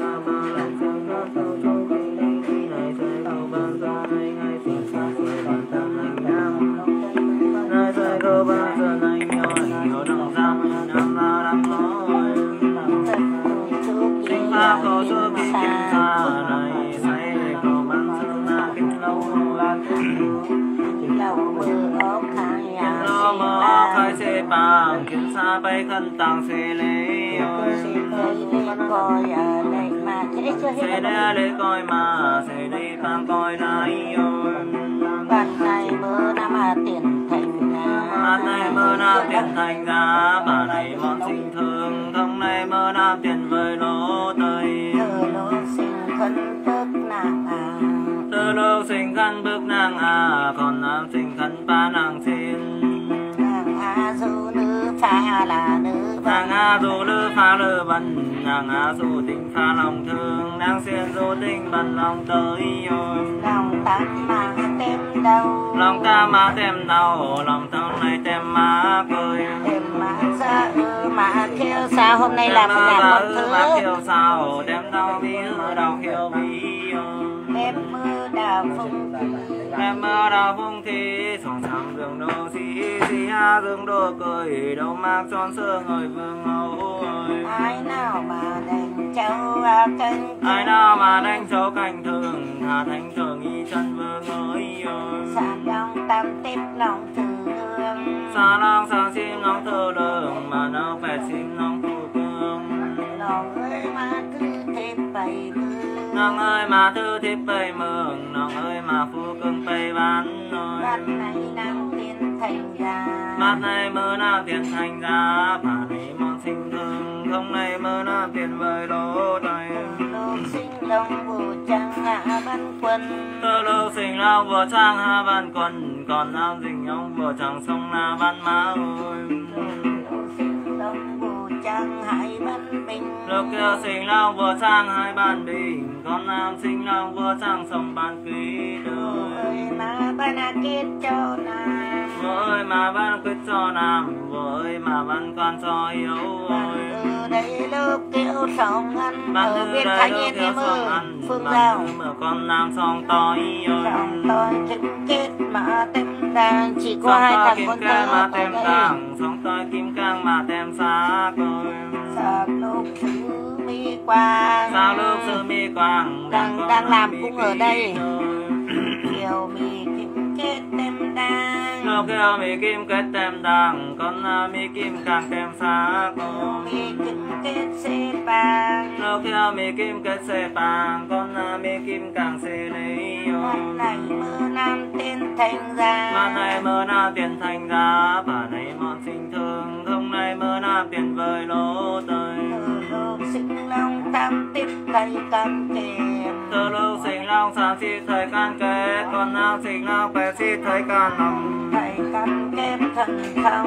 Sama bằng kiếm xa bay khăn tàng xe lê coi ở đây mà xe hết lê coi mà xe đi bằng coi lại ôi. Ban này mưa nam mà tiền thành bàn này mơ nam tiền thành ra Bà này món sinh thương, Không nay mơ nam tiền với lỗ tây thơ lô sinh khấn tức nàng à Từ lúc sinh khăn bước nàng à Còn nam sinh khăn ba nàng xin pha là nữ Nàng a dù lư phá lư bần Nàng a dù tình pha lòng thương Nàng xiên dù tình bần lòng tới ôi lòng tâm mà tem đâu Lòng ta má tem đau Lòng thân này tem má cười. Em mà ra ư mà kêu sao hôm nay làm Tem nhà má má thứ. kêu sao Đem đau bí hư đau khiêu bí ôi em mưa đào phung em mơ đào vung thi sòng sòng giường đô xí xí ha giường đô cười đâu mang tròn sơ ngồi vương ngẫu ơi. Ai nào mà đánh châu à canh ai nào mà đánh dấu canh thường hà thanh thường y chân vương ơi ơi. Xa đông tâm tiếp lòng thương xa long sang xin ngóng thơ đường mà nào phải xin ngóng phụ cương lòng ơi mà cứ thêm bầy mưa nong ơi mà thư thiếp bầy mường nong ơi mà phu cưng bầy bán ơi. Ban này năm tiên thành ra mắt này mơ nào tiền thành ra bà này mong sinh thương không này mơ nào tiền vời lỗ lô sinh long bù trăng hạ văn quân. Tơ lô sinh long vừa trang ha văn quần Còn nam dình ông vừa chẳng sông na văn má ơi trăng hải văn bình. Lúc kêu sinh long vừa trang hai bàn bình Còn nam sinh long vừa trang sông bàn quý đời mà ban à kết cho na Vợ ơi mà văn quyết cho nam Vợ ơi mà văn con cho hiếu ơi đây lúc kêu sóng ăn Bạn ở bên thái nhiên em sông ơi phương giao. mở con nam song tối ơi Trong tôi chứng kết mà tem đàn chỉ có Song hai thằng con thơ mà ở tem đây Song to kim cang mà tem xa côi Sạc lúc thứ mi quang sao lúc sư mi quang Đang- đang làm cũng ở đây. Kiều mi tem lúc kêu mi kim kết tem đằng con à, mi kim càng tem xa con. Mi kim kết xê bang lúc kêu mi kim kết xe bàng con à, mi kim càng xe วัน này mưa nam tiên thành ra. Mà này mơ na tiền thành ra bà này mọn sinh thương không này mơ na tiền vời lỗ lúc sinh long tam tiếp thầy cầm kèm từ lúc sinh long sáng si thời can kế con nào sinh long phải si thời can lòng Thầy cầm kèm thần thông.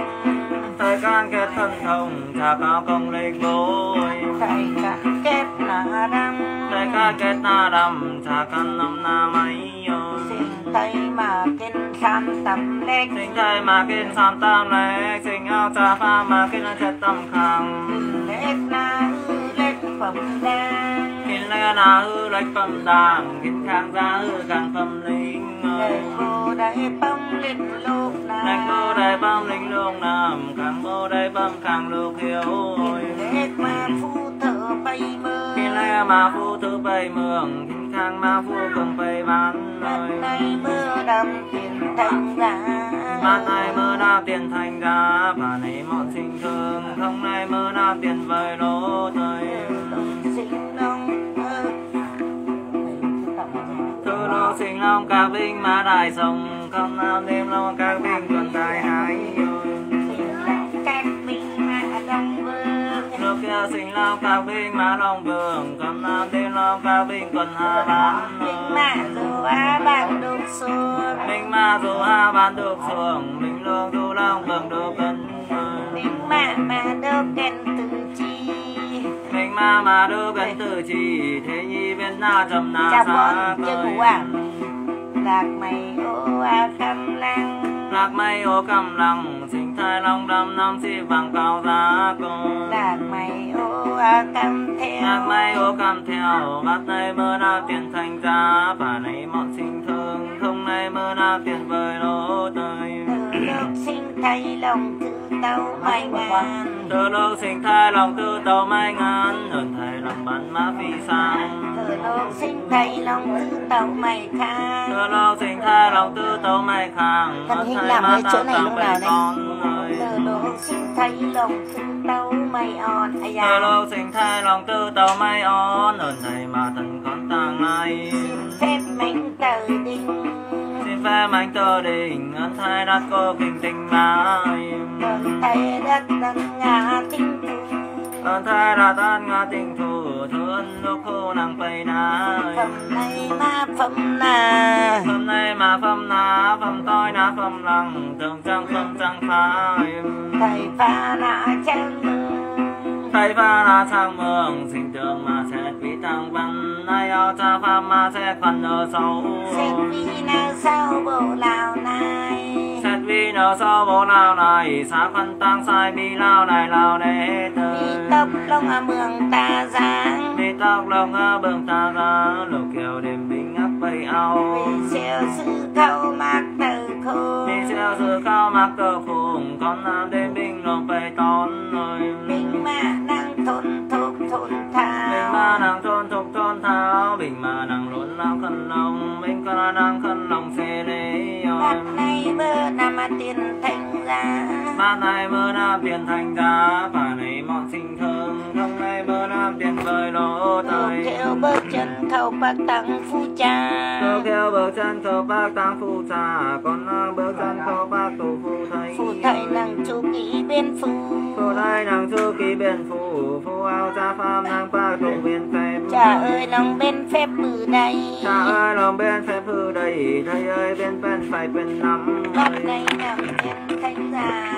Thời can kết thân thông cha cao công lịch bối. Thầy cầm kép là răng thời ca kết na đầm cha căn năm na mấy ơi Sinh thầy mà kinh sam tầm lệch sinh thời mà kinh sam tam lệ sinh ao cha pha mà kinh chất tâm khang lệch là hư lệch phẩm đan kinh lê na hư lệch phẩm đàng kinh khang gia hư khang phẩm linh ơi. Lệch vô đại bông linh lúc nào lệch bô đại băm linh lung nam khang bô đại băm khang lục hiếu ơi lệch mà phu thở bay mơ kinh lê mà phu thứ bay mường kinh khang ma phu cường bay bán Lần này mưa đầm tiền thành ra Mà này mơ na tiền thành ra Bà này mọn sinh thương Không này mơ na tiền vời lỗ thời Lô sinh long các binh má đại sông Không nam đêm long các binh quần đại hải mã Lúc kia sinh long các binh má long vương Không nam đêm long các binh quần hà bán binh mã dù á bạn đục xuống. Binh ma dù ha bán được xuồng Binh lương dù long vương được cân binh mã mà đâu kèn từ chi ma mà đưa bên từ chỉ thế nhi bên na trầm na Chào cười ngủ à? lạc mày ô a khăm lăng. Lạc mây ô cầm lăng sinh thái long đâm năm si vàng cao giá con lạc mày ô a cầm theo. Lạc mây ô cầm theo bát tay mơ na tiền thành giá. Và này mọn sinh thương không này mơ na tiền vời lỗ tới từ lúc sinh thay lòng từ tàu mai ngàn. Từ lúc sinh thái lòng tư tàu mai ngàn ơn thầy lòng bắn má phi sang từ lúc sinh thay lòng từ tàu mày khang. Từ lúc sinh thái lòng tư tàu mai khang Hinh thầy làm cái chỗ này lúc nào đây? từ lúc sinh thay lòng từ tàu mày on từ da lúc sinh thái lòng tư tàu mai on ơn thầy mà thần con tàng này anh tơ đình ơn thầy đã có kinh tình mai Đường tay đất tân ngã tinh tu ơn thầy đã tan ngã tình thù thương lúc khô nàng bay nai Phẩm này ma phẩm nà hôm nay mà phẩm na phẩm tôi na phẩm lăng thường trăng phẩm trăng phai Thầy pha na chân thầy pha là sang mường sinh trường mà sẽ quý tăng văn. Ai ao cha pháp mà sẽ phần ở sâu Xét vì nào sao bộ lào này. Xét vì nở sâu bố nào này xa phân tăng sai bi lao này lao Vì tới tóc lông ở mường ta giang đi tóc lông ở bừng ta ra lục kiều đêm bình áp bay ao. Vì siêu sư khâu mạc từ khô đi theo sự cao mắc cơ phùng con nam đêm bình lòng bay tón Bình mà năng thôn thúc thôn bình thảo ma nàng thôn thục thôn tháo bình ma nàng luôn lao khăn lòng bình ca nàng khăn lòng phê này Bác này bơ nằm tiền thành ra Bát này mơ nam tiền thành giá Bà này mọn sinh thương. Không này mơ nam tiền vời lỗ tay kêu bước chân khâu bác tăng phu cha. Tô kêu bước chân khâu bác tăng phu Con nàng bước chân khâu bác tổ phu thầy. Phu thầy năng chú ký bên phu Phu thầy nàng chu kỳ biển phu Phu áo cha phàm nàng bác tổ viên phép. Cha ơi lòng bên phép bự đây Cha ơi lòng bên phép hư đầy Thầy ơi bên bên phải bên nắm Bác này nằm tiền thành ra.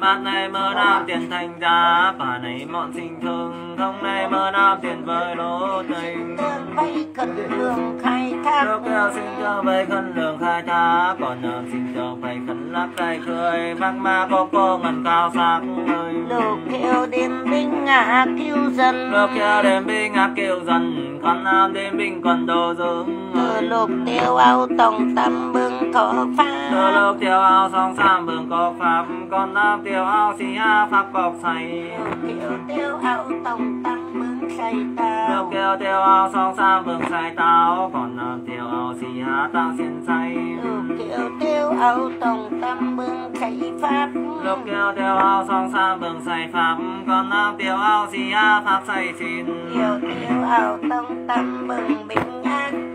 Bát này mơ nam tiền thành giá Bà này mọn sinh thương. Không này mơ nam tiền vời lỗ tình. Vây cần đường khai thác. Lúc kêu xin cho vây khẩn đường khai thác Còn nợ xin cho vây khẩn lắc cây khơi Bác ma có cô ngần cao sắc ơi Đồ kêu đêm binh ngã cứu dân. Lúc kêu đêm binh ác kêu dần Con nam đêm binh còn đồ dưỡng lúc tiêu áo tổng tâm bưng thọ Từ phá lúc tiêu áo song sam bường có pháp Con nam tiêu áo xì ha pháp cọc say Kêu tiêu áo tổng tâm bưng Lúc tao kêu tiêu áo song sam bường say táo Còn nam tiêu áo xì ha tăng xin say Đồ kêu tiêu áo tổng tâm bưng xây pháp. Lúc kêu tiêu áo song sam bường say pháp Còn nam tiêu áo xì ha pháp say xin. Kêu tiêu áo tổng tâm bưng bình an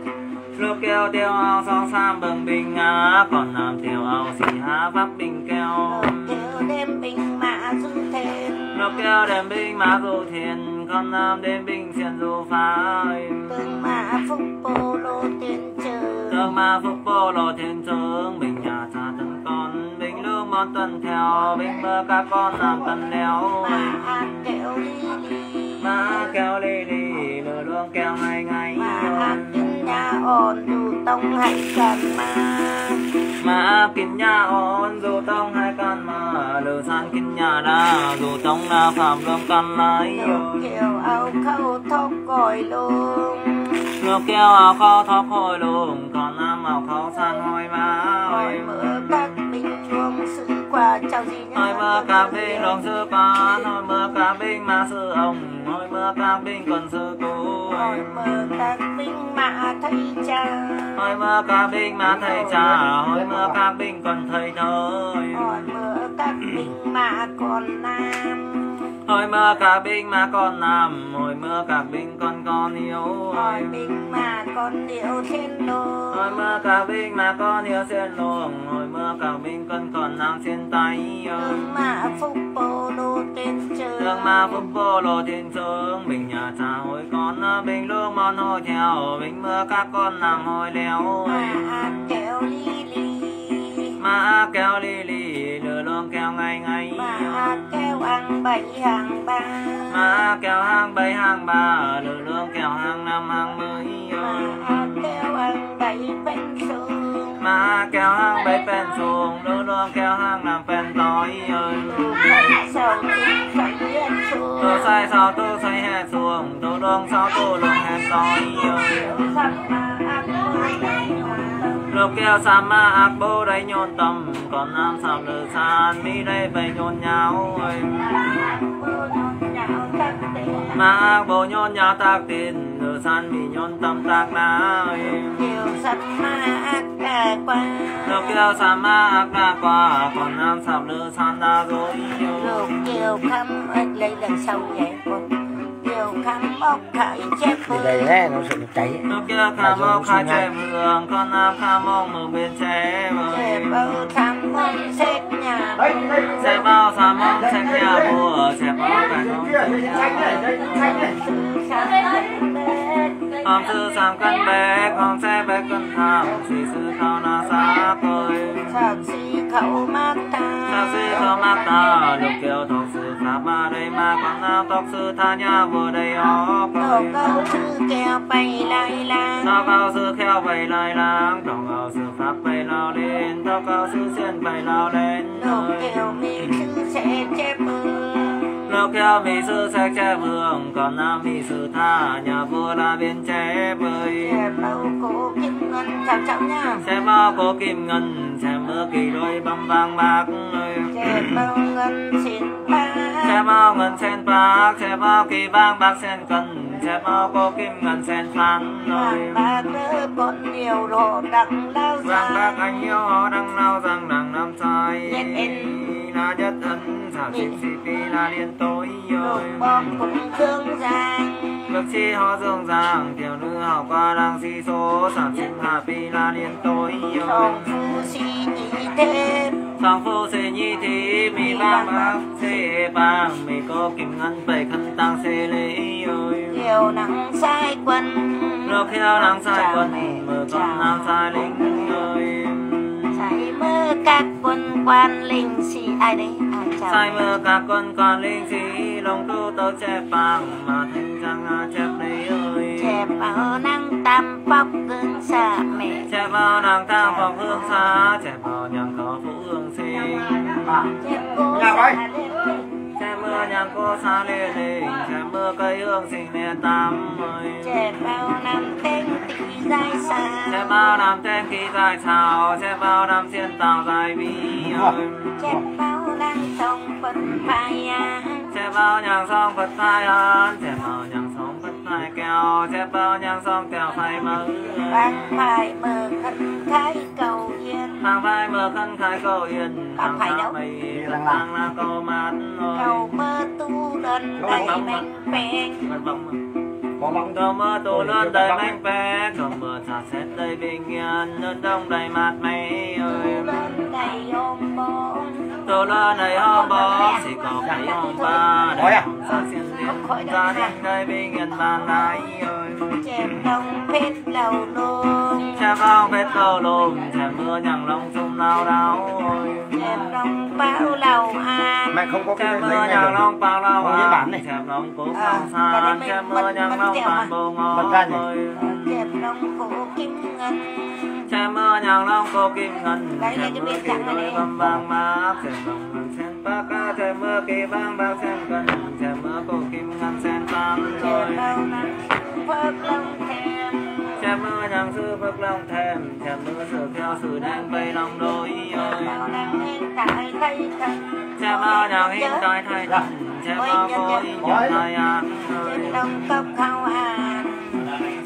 Lúc kêu tiêu áo song sam bường bình á Còn nam tiêu áo xì ha pháp bình keo. Kêu đêm binh mã du thêm Lúc kêu đêm binh mã dù thiền Còn nam đêm binh xiên dù phái Tương mã phúc bồ lô tiên trừ Tương ma phúc bồ lộ thiên trướng Bình nhà cha thân con Bình lương món tuần theo Bình mơ các con làm tần léo Má keo lì lì Mơ lương keo ngày. Ngày Mà nhà ổn dù tông hay cần mà Mà kín nhà ổn dù tông hai con mà Lư san kín nhà đa Dù tông là phạm lương con lấy kêu áo khâu thốc còi luôn Lúc kêu áo khó thóc hồi lùm Còn nam áo khó san hồi má. Hỏi mơ các bình chuông sự quả chào gì nhá Hồi mơ các binh lòng sư con Hồi mơ các binh mà sư ông Hồi mơ các binh còn sư tu Hỏi mơ các binh mã thấy cha. Hồi mơ các binh mà thầy cha Hồi mơ các binh còn thầy thôi Hỏi mơ các binh mã còn nam Hồi mơ các binh mà con nam Hồi mơ các binh còn con yêu Hỏi binh mà còn điệu thiên đô Hồi mơ các binh mà con yêu xuyên luồng Hồi mơ các binh con còn nam xuyên tay Tương mã phúc bồ lô tiên trừ Thương ma phúc vô lộ thiên sướng Bình nhà cha hồi con Bình lương mòn hồi theo Bình mơ các con nằm hồi léo Mà kẹo ly ly má kéo li li lừa luôn kéo ngay ngay mà kéo ăn bảy hàng ba. Má kéo hàng bảy hàng ba lừa luôn kéo hàng năm hàng mươi mà kéo ăn bảy bên xuống má kéo hàng bảy bên xuống lừa luôn kéo hàng năm bên tối ơi sầu sai xuống tôi sai sao tôi sai hết xuống tôi luôn sao tôi luôn hết tối ơi lộc kêu sa ma ác bố đây nhôn tâm, còn nam sao lửa san mi đây về nhôn nhau ơi ma ác bố nhôn nhau tác tin lửa san mi nhôn tâm tác na ơi lộc sắp kêu sa ma ác ca qua, còn nam sao lửa san đã rồi lộc chiều khăm ít lấy đằng sau vậy con thì đây đấy nó sự cháy mong khai trẻ vườn con khả mong mở bên vơi bao tham mong xếp nhà sẽ bao sa mong sẽ nhà bùa sẽ bao cả con Hòm sư sang cân bé, con sẽ bé cân thảo, sĩ sư khao na xa tôi. Sạc sĩ khẩu mát ta Sa sư khao mát ta, lục kiều thọc sư khá ba đây mà con nào tóc sư tha nhà vừa đây ó Đồ tôi. câu sư kèo bay lai la Tao cao sư kheo bày lai lang, đồng cao sư pháp bày lao lên, tao cao sư xiên bày lao lên. Ơi. kèo mi sư sẽ chép mưa Lục kiều mỹ sư sẽ che vương, còn nam mỹ sư tha, nhà vua là biên chế bơi. Chép bao cổ kim ngân chào cháu nha Xe bao có kim ngân, xe mưa kỳ đôi băm vàng bạc ơi. Chép bao ngân xin ba Xe bao ngân sen bạc, xe bao kỳ vàng bạc sen cân, xe bao có kim ngân sen phan ơi. Vàng bạc đỡ bọn nhiều đồ đặng lao Vàng bạc anh yêu họ đang lao rằng đằng năm sai. Là nhất ân, xảo xịp xịp đi là liên tối Đồ ơi. bom cũng thương giang Ngược chi họ dương giang, tiểu nữ họ qua đang si số, sản sinh hạ pi là liên tối ơi. Song phu si nhị thêm Song phu se nhi thi mi vang bạc se bang mi có kim ngân bảy khăn tăng se lễ ơi Điều nắng sai quân Lúc theo đang sai quân mơ con nam sai lính ơi Sai mơ các quân quan linh sĩ. Ai đấy? Ai chào Sai mơ các quân con linh sĩ lòng tu tớ chép bang mà thành răng chép lấy ơi. Chẹp vào năng tam bóc gương xa mẹ. Chép vào nàng ta phòng hương xa chép vào nhàng có vũ hương sinh Chẹp cô xa Chép mưa nhàng cô xa lê lê chép mưa cây hương sinh nè tam ơi Chẹp vào năm tên tỷ dài xa Sẽ bao năm tên khi dài sao Sẽ bao năm xiên tàu dài bi ơi Chẹp vào năng sông phân phai à Sẽ bao nhàng song Phật thai an. Sẽ bao nhàng song Phật thai kèo Sẽ bao nhàng song kèo phai mơ. Bác phải mở khẩn khai cầu yên Thang phai mơ khăn khai cầu yên Không phải đâu. Thang là cầu mát Cầu mơ tu đơn đầy mình phèn Mà bóng Cầu mơ tổ lớn đầy manh bé Cầu mơ xả xét đầy bình yên Lớn đông đầy mát mây ơi. Đầy Tổ lớn đầy hôm bó Chỉ có cái hôm ba Khói à? Sa xiên liên Gia đình đầy bình yên bàn lại ơi Chẹp đồng phết lầu đôn. Cha bao vết cầu lùm Cha mưa nhằng lông chung lao đau ôi. Chẹp đồng bão lầu an. Mẹ không có Cha cái mưa nhằng lông bao lao Không viết bản này. Cha lông cố À, cái đấy san Cha mưa nhằng lông ra nhỉ? ơi Chẹp đồng cổ kim ngân. Cha mưa nhằng lông cô kim ngân. Cha mưa vào đôi bầm vàng mát Cha lông bằng sen bạc ca Cha mưa kỳ vang bạc sen cân Cha mưa cô kim ngân sen tam Chẹp phớt lòng thèm. Cha mưa nhằng sư phước long thèm. Cha mưa sự theo sự đen bay lòng đôi ơi. hiện Cha bao nhàng hình tại thay thần Cha bao vô hình nhận thay an Chẹp đồng cốc khao an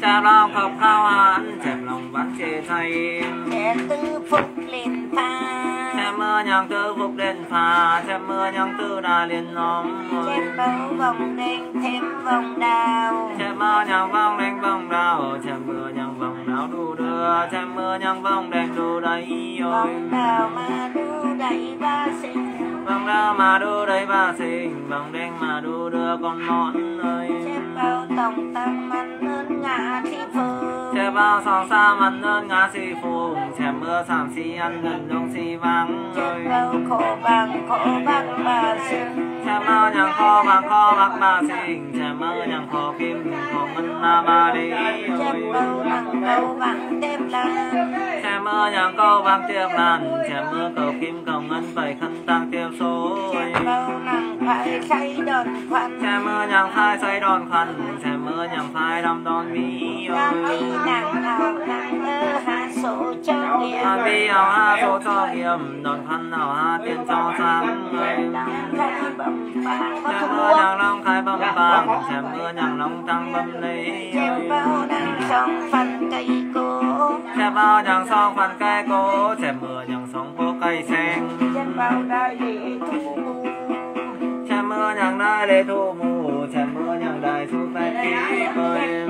Cha long khóc khao an Chẹp lòng vắng chê thay Chẹp tư phúc lên pha Cha mưa nhàng tư phục đến phà. Cha mưa nhàng tư đà liên nóm Chẹp bao vòng đen thêm vòng đào. Cha bao nhàng vong đánh vong đào. Cha mưa nhàng vong đào đu đưa. Cha mưa nhàng vong đánh đu đầy ôi vòng đào mà đu đầy ba sinh vàng ra mà đu đầy bà xinh vàng đen mà đu đưa con món ơi. Chép bao tổng tăng ăn ơn ngã thị phương bao song xa mặt ơn ngã si phù chè mưa sảm si ăn gần đông si vắng ơi khổ bằng khổ bằng bà sinh chè mơ nhàng khó bằng khó bằng bà sinh chè mơ nhàng khó kim khó mân na ba đi chép bao bằng câu bằng đẹp là chè mơ nhang câu bằng tiếp làn chè mơ cầu kim cầu ngân bảy khăn tăng tiêu số chép bao nặng phải khay đòn khoăn chè mơ nhang phai xoay đòn khăn chè mơ nhàng phải đâm đòn mi ơi y nặng hào Hà bi hào ha số cho hiểm đòn khăn hào ha tiền cho sáng khay mưa bàng long khai bầm bàng chè mưa nhang long thăng bầm lấy. Chép bao nặng song phần cây cố chè bao nhang song phần cây cố chè mưa nhang song phố cây sen chép bao đại để thu mù chè mưa nhang đại lê thu mù chè mưa nhang đại thu phép ký chép bơi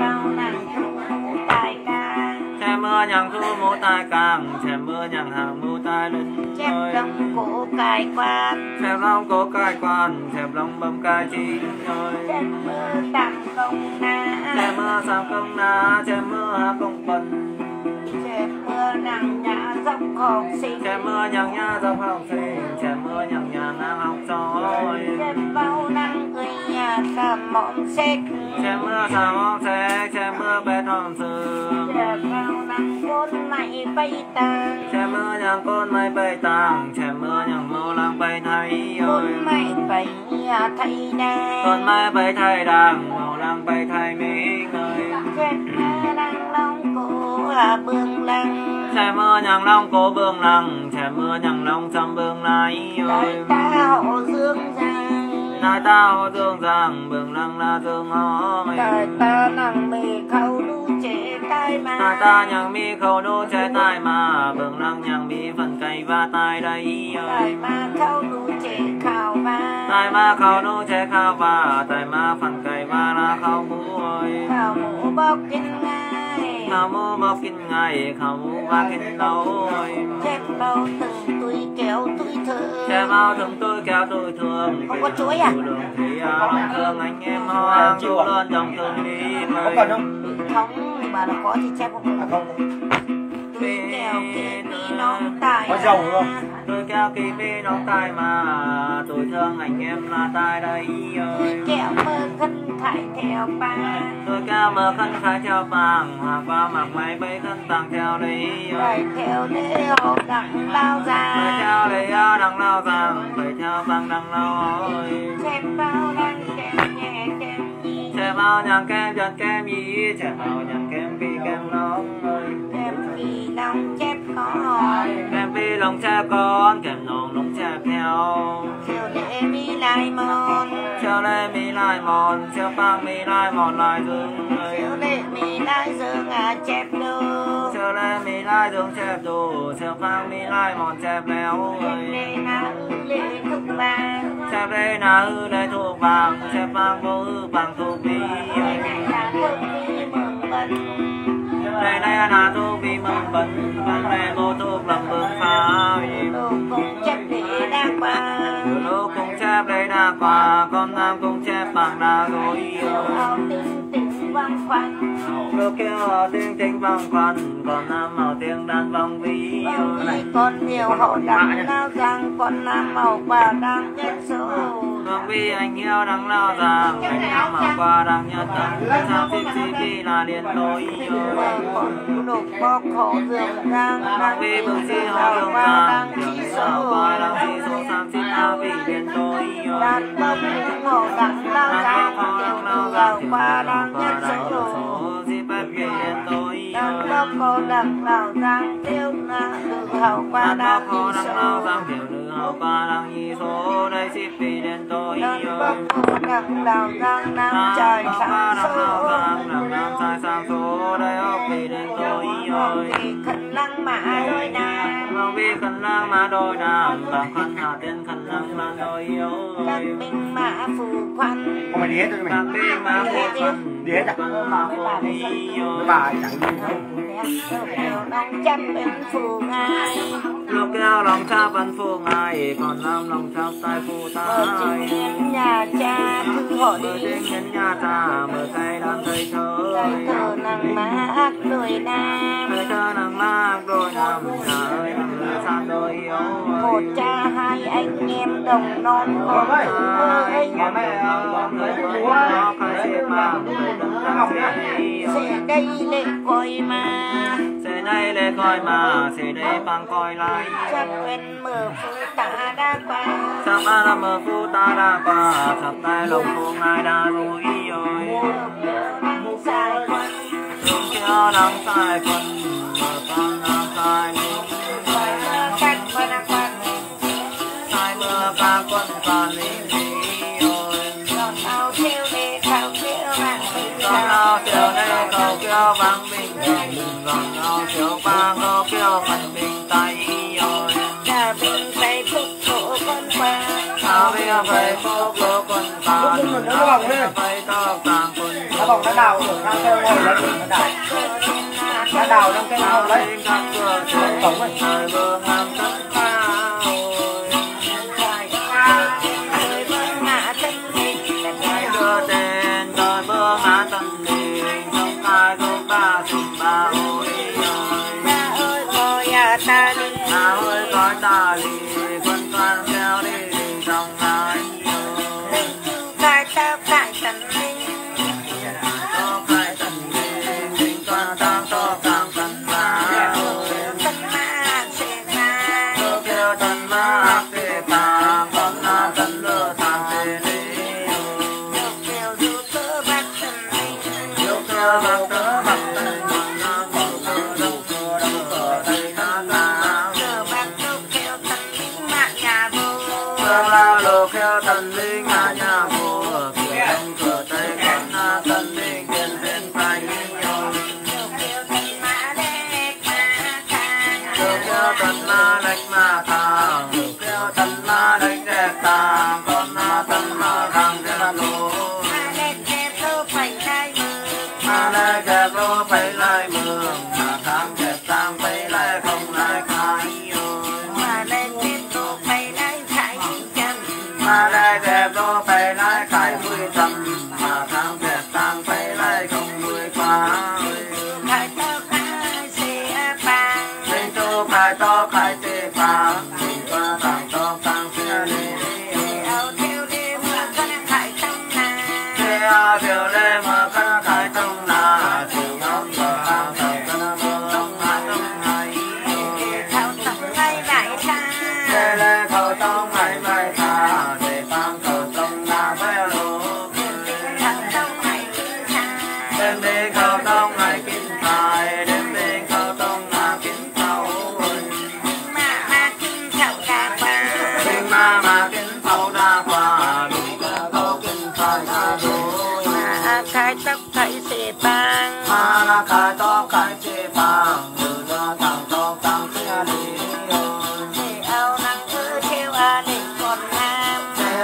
mơ nhang thu mù tai càng chè mơ nhang hàng mù tai lưng chép ơi lông cổ cài quan. Chè long cố cai quan chè long bầm cai chín ơi chép mơ tạm công na. Chè mơ sang công na chè mơ ha công phần chép mơ nặng nhã dốc học sinh chè mơ nhang nha dọc học sinh chè mơ nhang nha ngang học trò chép bao nặng người tạm mọn xét chè mơ sa mong xe chè mơ bé thòng sư chép bao nặng côn mày bay tàng. Chè mơ nhang côn mây bay tàng chè mơ nhang mô lang bay thay ơi. Côn mày bay nhà thầy đà côn mây bay thay đàng mô lang bay thay mỹ ơi chép mơ nặng long cổ là bương lăng chè mơ nhang long cố bương lăng chè mơ nhang long trăm bương đại ơi. Ta hộ dương giang nai ta dương giang bương lăng là dương hói đại ta nặng mì khâu đu chế tai mà. Nai ta nhang mi khâu đô che tai mà. Bương lăng nhang mi phần cây và tai đây ơi. Đại ma khâu đu chế khảo và tai ma khâu đô che khao và tai ma phần cây và là khâu mũ ơi. Khảo mũ bọc kinh ngay khâu mũ bọc kinh ngày khâu mũ và kinh lâu chép bao từng tuổi kéo tuổi thơ che bao thường tôi kéo tôi thường Không có chuối à? thì à, thương anh em hoang chú lên dòng thương đi có mời cần không? Không mà nó có thì chép không à không. Tuổi kéo kia đi nón dầu không? tôi kéo kỳ bi nóng tai mà tôi thương anh em là tai đây ơi. Kéo mơ khăn thải theo ba tôi kéo mơ khăn khai theo vàng hoàng qua mặc máy bay khăn tàng theo đấy ơi. Đại theo lễ hộ đặng lao phải ra theo lấy áo đằng lao rằng phải theo vàng đằng lao ơi. Chép bao đang kèm nhẹ kèm nhì trẻ bao nhàng kem giật kem nhí trẻ bao nhàng kem bi kem nóng ơi lòng chép có kem bi lòng chép con kem nồng lòng chép theo chiều lễ mi lại mòn. Chiều lê mi lại mòn chiều phang mi lại mòn lại dương chiều lễ mi lại dương à chép đô chiều lê mi lại dương chép đồ chiều phang mi lại mòn chép léo lễ na ư lễ thúc vàng. Chép lê na hư lê thuộc vàng chép vàng vô hư vàng thuộc bi Ngày này là thúc vi mừng bần đây đây là thuộc bi mừng bẩn bẩn lê vô thuộc lòng vương phai đồ cũng chép lễ đa qua lô cũng chép lấy đa quà con nam cũng chép bằng đa tinh tinh vang khoăn lô kêu họ tiếng tiếng vang khoăn con nam màu tiếng đàn vang vì con nhiều hậu đặng lao giang con nam màu bà đang nhất số vang ví anh yêu đang lao giang anh nam màu qua đang nhất tấn sao tiếp chi vi là vợ con đục bọc khổ dường giang vang ví bừng chi họ hậu đường đang đường số qua đang chi số sam xin a vì liền tối đàn bông hậu đặng lao giang tiểu nữ hậu bà đang nhất số Di bát kỳ liền tối đàn bốc cô đặng lao giang tiêu nữ hậu bà Đàn đang lao số giang tiểu nữ hậu ba đây ship vì đến tối đàn bốc cô đặng giang nam trời sáng đang lao nam sai sang số đây hậu vì đến tối ơi khẩn lăng mã đôi nam Mong vi khẩn lang mà đôi nam Bằng khăn hạ tiên khẩn lang là đôi yêu ơi binh mã phù khoăn không phải đi hết rồi Các mình bi mà phô Đi hết à? Mà phô đi ơi bà chẳng đi đâu đang chăm bên phù ngai Lúc kêu lòng cha vẫn phô ngài Còn nam lòng cha tay phô ở tay chính đến nhà cha thư họ đi trên đến nhà cha Mở cây đàn thầy thơ. Thờ nàng nắng mát đôi nam. Người thơ nắng mát đôi nằm lửa san đôi yếu một cha hai anh em đồng non ơi. thơ anh mới có khai xếp mà sẽ đây lệ coi mà Sẽ đây lê coi mà Sẽ đây bằng coi lại. Chắc quên mở phu ta đã qua. Chắc ba năm mơ phu ta đã qua Chắc tay lòng phu ngài đã rồi. Ơi sai quân Lúc kia đang sai quân Mở con kêu vang bình Con ao chiều ba cầu kêu phần bình tay ơi đã bình tay phục thủ con qua Sao bây giờ phải phô cô quân còn Sao bây giờ phải tóc tàng quân nó bỏng nó đào được nó kêu ngồi lấy nó đào nó đào trong cái nào lấy? Tổng ấy. Tân linh ngã nhà vô Cửa đông cửa tây con na tân linh Kiên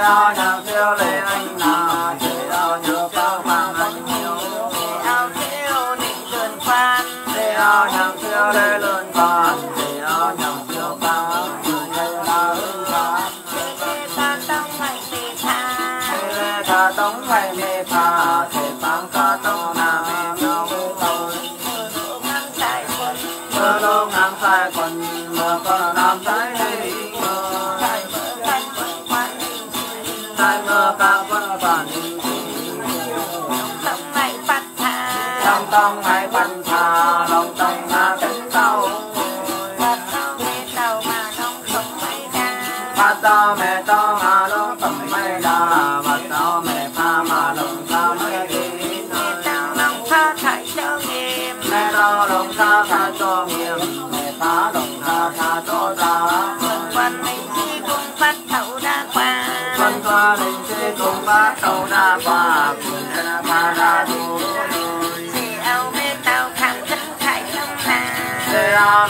nam chê ao nhàng siêu lệ anh là chê ao nhớ cao vàng anh nhiều để ao thiếu định lượn quan, chê ao nhàng siêu lệ lớn trong tông hay bắn thà, lòng tông là tính tàu bắt tao mẹ tàu mà nông không mấy đa bắt tao mẹ tao mà lòng tầm mây đà bắt tao mẹ pha mà lòng tao mẹ đi. Mẹ tao nông tha thải cho nghiêm mẹ tao lòng tha tha cho nghiêm mẹ pha lòng tha tha cho ta. Quân linh chi cũng phát thấu đa qua con qua linh chế cùng phát tàu đa qua cùng chân pha đa Thế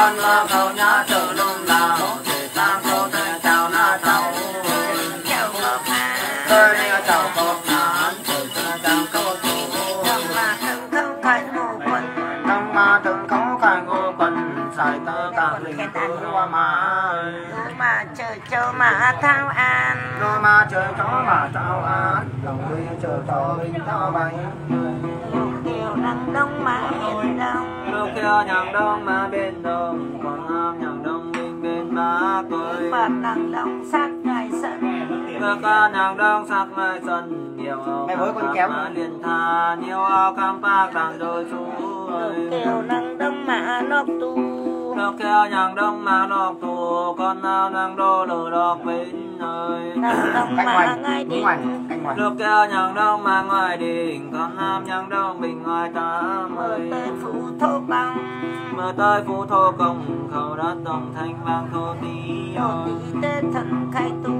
đa Con mơ cầu nhớ từ lung đào Để ta cô tên chào na chào Tôi đi chào cột nản Tôi ta chào cô thủ Đồng mà thân không phải ngủ quân Trong mà từng có cái ngô quân Xài tơ cả linh của mà mà chờ cho mà thao an Ngô mà chờ chó mà thao an Lòng đi chờ cho bình cho bánh Đăng đông mà miền đông. Lúc kia nhàng đông mà bên đông Còn am nhàng đông bên bên má cười Bật đăng đông sát ngoài sân Ngơ ca nhàng đông sắc ngay sân Nhiều áo Mày mới con kéo. mà. liền tha Nhiều áo cam bạc đàn đôi chú ơi Kiều đăng đông mà nộp tu Lúc kia nhàng đông mà lọc thù Con nào nàng đô lửa đọc bên ơi Đăng đông cạnh mà ngoài đi. đúng ngoài cạnh ngoài. Lúc kia nhàng đông mà ngoài đình Con nam nhàng đông bình ngoài tám Mơ ơi tới phụ thô bằng Mơ tới phú thô công Khẩu đất đồng thanh vang thô tí Nô ơi. tí tê thần khai tu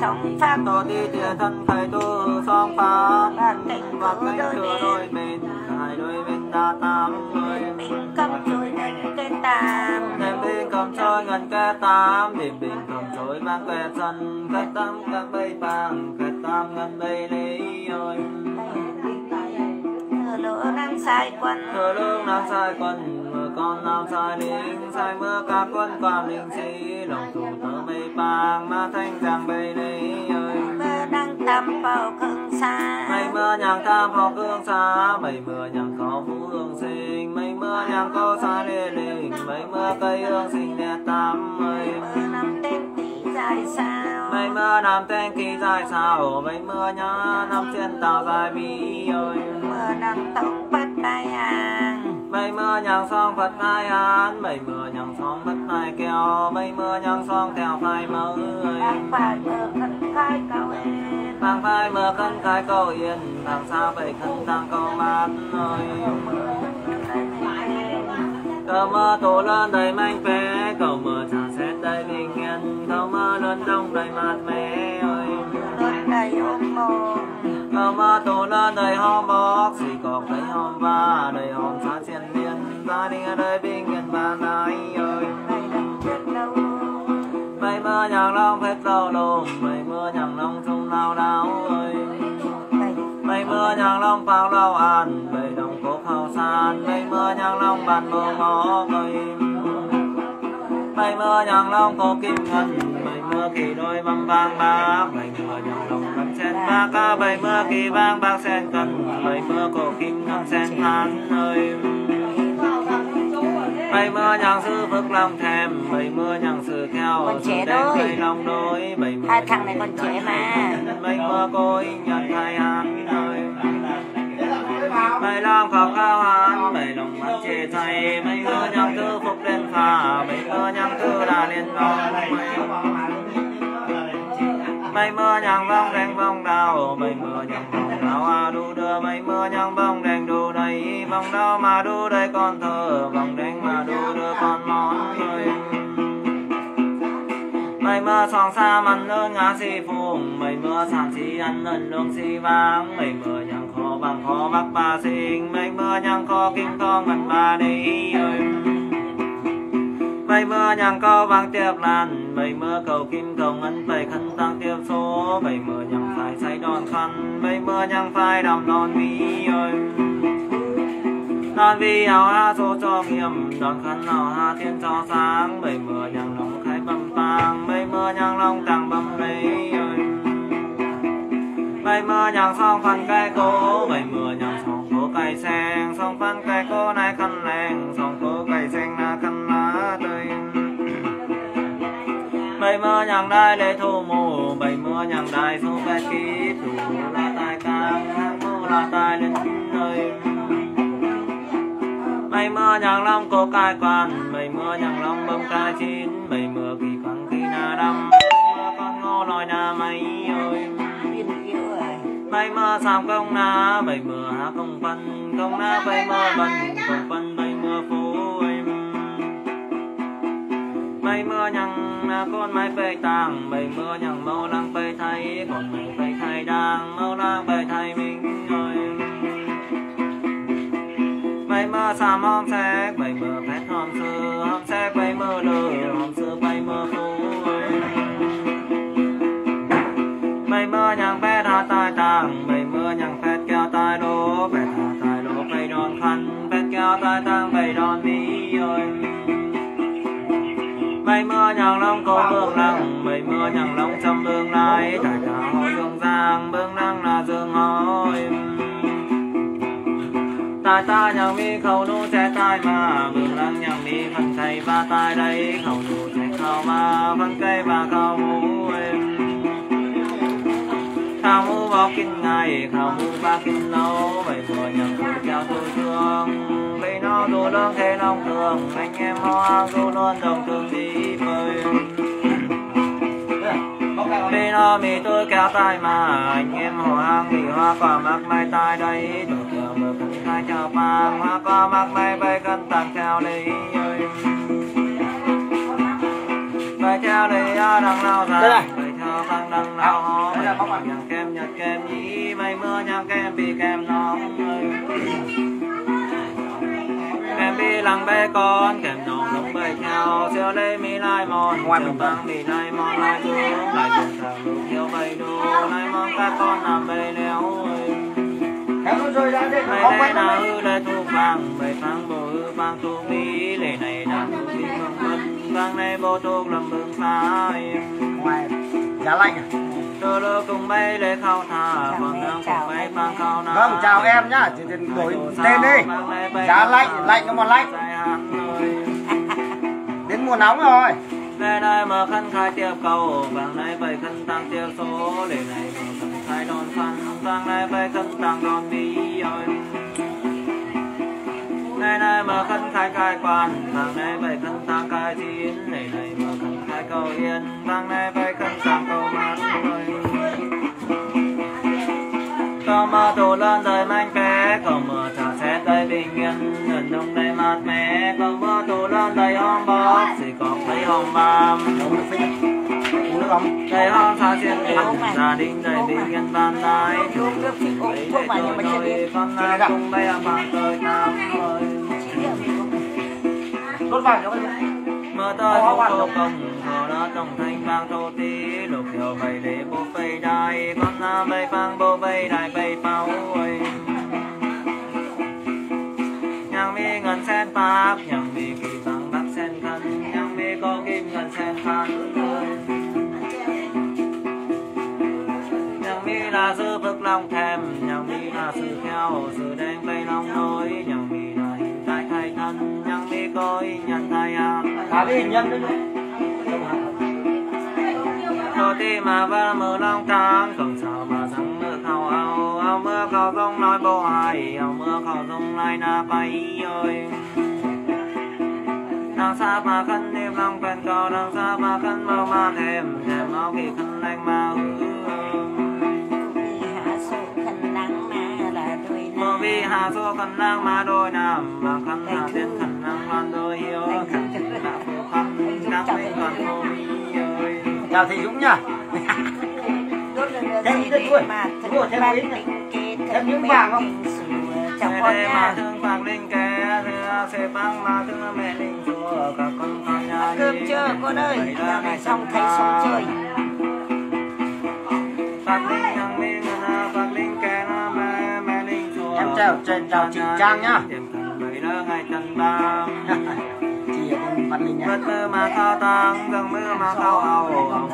Sống pháp Tô tí tia thân khai tu song phá Và cảnh Và cửa đôi bên Hai đôi bên đa tám Mình cầm chuối đánh cây tàm Đêm bình cầm trôi ngân kê tám Đêm bình cầm trôi mang kê sân Cách tám các bay bàng Cách tám ngân bay lý ơi. Lửa đang sai quân Thừa lương nam sai quân Mưa con nam sai lính. Sai mưa các quân quan linh sĩ Lòng thủ tớ bay bàng Ma thanh chàng bay lý ơi. Đang tắm vào khương xa mây mưa nhàng tham phò cương xa mây mưa nhàng có phú hương sinh mây mưa nhàng có xa lê linh mây mưa cây hương sinh đẹp tám mây Mơ năm tên tí dài sao mây mưa nam tên kỳ dài sao mây mưa nhá năm trên tàu dài bí ơi Mơ năm tông bắt tay hàng mây mưa nhàng song phật hai án mây mưa nhàng song phật hai keo mây mưa nhàng song theo phai mơ ơi phải mơ khẩn khai cao em bằng vai mơ khấn khai cầu yên Thang sao vậy khấn thang cầu mát ơi Cầu mơ tổ lớn đầy manh phế, Cầu mơ chẳng xét đầy bình yên. Cầu mơ lớn đông đầy mát mẻ ơi Cầu mơ tổ lớn đầy hòm bóc Xì cọc đầy hòm va Đầy hòm xa chiến liên Gia đình ở đây bình yên và nái ơi Mây mưa nhàng long phết dâu lùm Mây mưa nhàng long chung lao đáo ơi. Mây mưa nhàng long pháo lao an mây đồng cố khao san mây mưa nhàng long bàn mơ ngó cây. Mây mưa nhàng long cố kim ngân mây mưa kỳ đôi băng vang bạc. Mây mưa nhàng long băng sen ba ca mây mưa kỳ vang bạc sen cần mây mưa cổ kim ngân sen than ơi mây mưa nhàng sư phước long thèm mây mưa nhàng sư keo Con trẻ cây long đôi mây mưa Hai thằng này còn trẻ mà. mây mưa côi nhận thay án ơi mây long khóc cao án mây lòng mắt chê thay mây mưa nhang tư phục lên phà mây mưa nhang tư là liên vong. Mây mưa nhang vong đen vong đào mây mưa nhang vong đào à đu đưa. Mây mưa nhang vong đen đu đầy vong đào mà đu đầy con thơ vong đen đưa con mây mưa song xa mặn lớn ngã si phùng mây mưa sàn si ăn lần lương si vang mây mưa nhang khó bằng khó bắc ba sinh mây mưa nhang khó kinh co ngần ba đi ơi mây mưa nhang khó vang tiếp lan mây mưa cầu kim cầu ngân bảy khăn tăng tiếp số mây mưa nhang phải say đòn khăn mây mưa nhang phải đầm đòn mi ơi Hàn vi áo ha số cho nghiêm đoàn khăn nào ha thiên cho sáng bảy mưa nhàng long khai bầm tàng bảy mưa nhàng long tàng bầm lấy bảy mưa nhàng song phân cây cố bảy mưa nhàng song cố cây sen Song phân cây cố này khăn lèng Song cố cây sen na khăn lá tươi bảy mưa nhàng đai lệ thu mù bảy mưa nhàng đai số bè ký Thủ là tai càng hát mô là tai lên nơi mây mưa nhàng long cô cai quan. Mây mưa nhàng long bông cai chín. Mây mưa kỳ quan kỳ na đâm mưa con ngô lòi na mây ơi. Mây mưa sao công na mây mưa há công văn. Công na mây mưa văn công văn mây mưa phố em. Mây mưa nhằng con mai phê tàng. Mây mưa nhàng mau lang phê thay. Còn mây phê thay đang mau lang phê thay mình ơi bay mơ sam hom xe bay mơ, phép hôm xưa hôm xe bay mơ lơ hôm xưa bay mơ phố bay mơ mưa phép phét hạ tai tàng, bay mưa nhàng phép kéo tai đố phép hạ tai đố, bay đòn khăn phép kéo tai tàng, bay đòn mi ơi. Bay mưa nhàng long cô bương lăng, bay mưa nhàng long trong bương lai, tại cả họ dương giang bương lăng là dương hỏi tại ta nhau mi khẩu nu che tai mà bừng lăng nhau mi phần thầy Ba tai đây. Khẩu nu che khẩu mà phần cây Ba khẩu mu em. Khẩu mu bao kinh ngày khẩu mu ba kinh lâu. Vậy vừa nhận vui cao tôi thương vì nó dù đơn thế lòng thường. Anh em hoa dù luôn đồng thương đi bơi vì nó mì tôi kéo tai mà anh em hoa hàng vì hoa quả mắc mai tai đây. Tôi hai chợ vàng hoa có mắc bay bay cân tặng theo lý ơi. Bay theo lý ở đằng nào ra bay theo đằng đằng nào hó. bay kem nhạc kem nhí bay mưa nhạc kem bị kem nóng kem bị lăng bé con kem nóng đúng bay theo. Siêu lấy mi lai mòn ngoài mình băng mi lai mòn lai xuống lại dùng thằng theo bay đồ. Lai mòn các con nằm bay leo ơi. Quay là nó hư đây thu vàng mày phang bồ hư vang thu mỹ lệ này là thu mỹ mừng mừng vang này bồ thuốc làm bừng Ngoài giá lạnh à? Đô lô cùng bay để khao thả Còn đang cùng bay bằng khao nà Vâng, chào em nhá, chỉ cần đổi tên đi Giá lạnh, lạnh nó mà lạnh Đến mùa nóng rồi Đây đây mở khăn khai tiếp cầu Vàng này bày khăn tăng tiếp số Lệ này khai đòn khăn Vàng này bay khăn tăng đòn bí ơi. Nay này mà khăn khai khai quan Vàng này bay khăn tăng khai chín này này mà khăn khai cầu yên Vàng này bay khăn tăng cầu mát ơi có mơ tổ lan đời manh bé có mở thả xét đời bình yên. Gần đông đây mát mẻ có mơ tổ lan đầy hong bó chỉ có thấy hong bàm thấy lo xa xiên mình gia đình đầy bình nhân ban nay lấy để cho tôi con na cùng bay bằng đời nam ơi đốt vàng cho mơ tới phố tô công thờ nó tổng thanh vang tô tí lục điều vậy để bố phây đai con na bay phang bố phây đai bay pháo ơi nhang mi ngân sen pháp nhang mi kỳ bằng bắc sen khăn, nhang mi có kim ngân sen khăn ta giữ bức lòng thèm nhằng mi là sự kheo sự đen vây lòng nối nhằng mi là hình tại thay thân nhằng mi coi nhận thay à thả đi nhân đấy cho mà ba mờ long trắng cần sao mà rằng mưa khao ao. Ao mưa khao không nói bộ ai. Ao mưa khao không lại na bay ơi. Đang xa mà khăn đêm lòng cần cầu đang xa mà khăn mau mà thèm thèm máu kỳ khăn lạnh mà hứa mơ vi hà số khăn lang mà đôi nam mà khăn hà tiên khăn lang loan đôi hiếu khăn hạ phù khăn các mấy còn cô mi ơi. Chào thầy Dũng nhá là Thêm gì ít thôi. rồi, thêm ít này. Thêm miếng vàng không? chào con nha. Thương phàng linh kẻ sẽ băng mà thương mẹ linh chùa các con con nhà cơm chưa con ơi? Này xong thấy sống chơi Hello, trên chào chị Trang nhá. chị ở bên Văn Linh nhá. Bất mà khao tăng, gần mưa mà khao ao ông.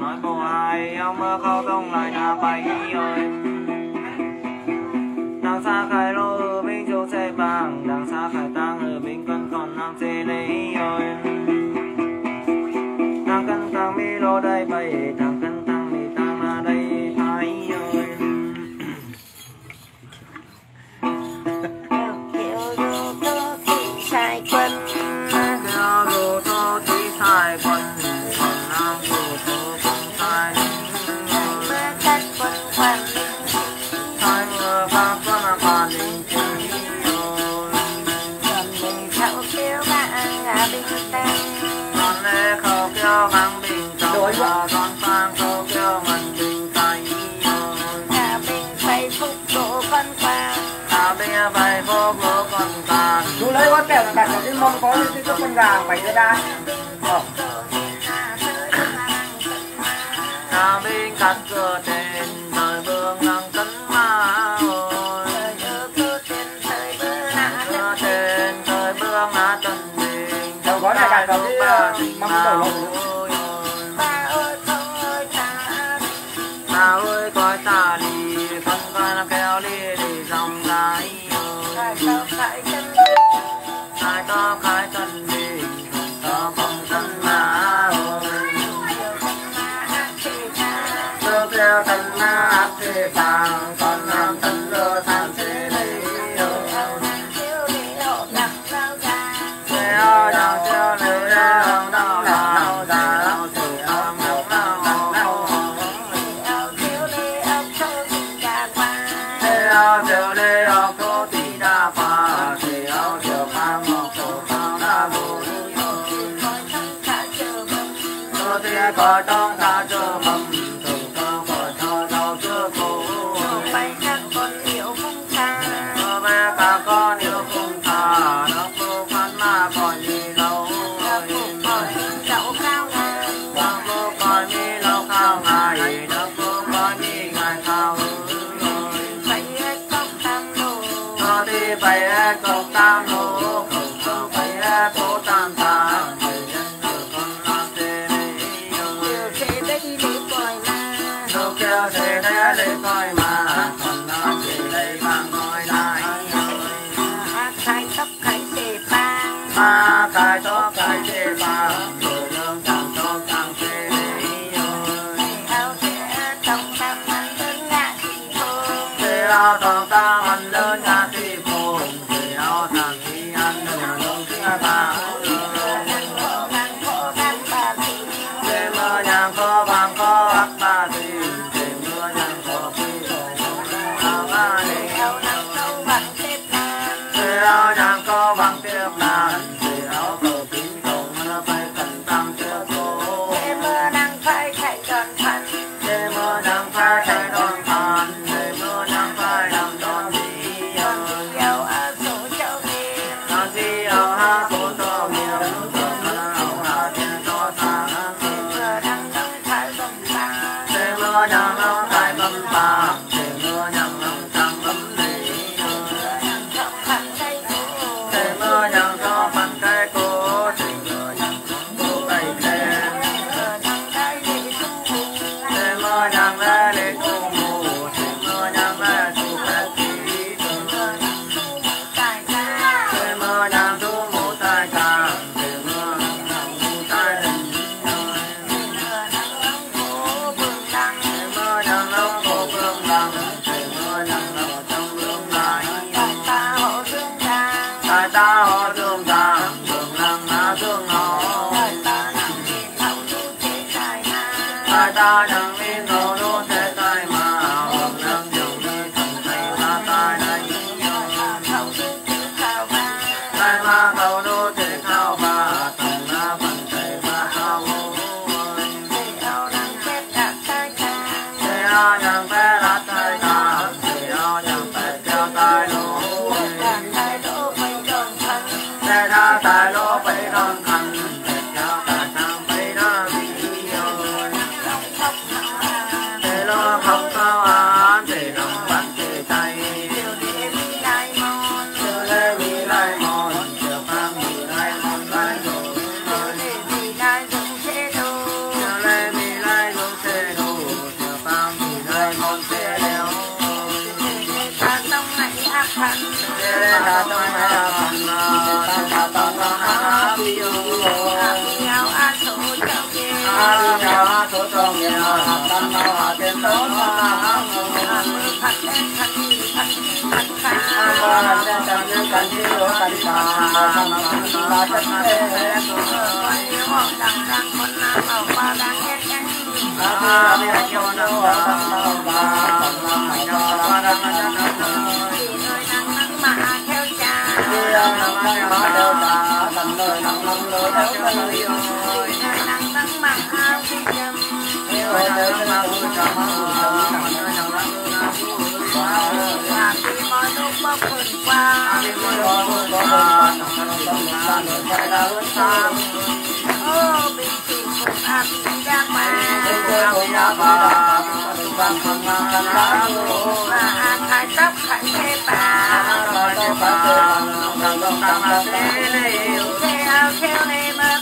Nói cô ai, ông mơ khao công lại là bay ơi. Đang xa khai lô ở bên chỗ xe vàng, đang xa khai tăng ở bên con còn nam xe lấy ơi. Five. đẹp là đặt ở trên mông có những cái con gà mày đưa ra. Ờ. Nhà Vinh cắt cửa trên thời vương nắng tấn ma ôi Cửa trên thời vương á tần mình Đầu gói này đặt vào cái mâm cầu lộn la ta ta ta te con nam bảo ba đang hết em a bi yo na ba ba ra na na chỉ nơi nắng nắng mà theo cha bi yo na ma ma nơi lo ma mọi lúc bốc phần qua ô bình chịu cùng áp đã mà à khai tóc khai chê bà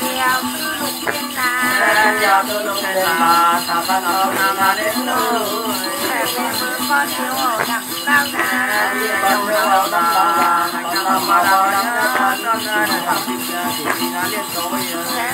thế ao theo lê mơ khăn khai chan xì thế lê mà khăn chan theo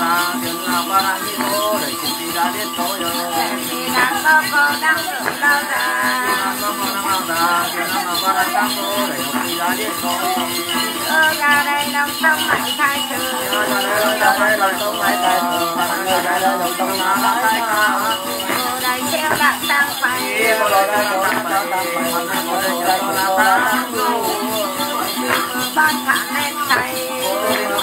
Sẽ về đàn bao phô đăng ngự lao ra Sẽ về đàn bao phô đăng ngự lao ra Sẽ về đàn bao phô đăng ngự lao ra Ở ra đây đông sông mạnh khai trừ Ở đây treo đạn đây phải Ban mạnh khai trừ ở mơ đây em khá thông minh Vì nắng tăng mạ đôi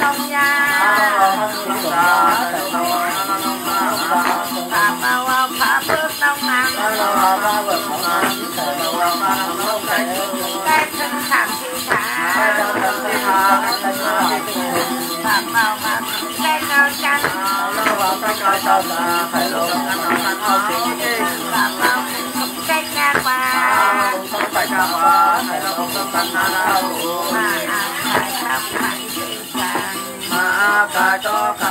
tuy ông xong lại khai xa pháp bao ông cho ta ta Và bao ông bước nông ăn Cái thân thảm thị thả Và bao mà cái cao chăn. Và bao không cái nhà qua Mà à phải Hãy subscribe cho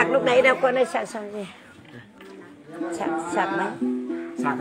sạc lúc nãy đâu con ơi sạc sạc gì sạc sạc mấy sạc?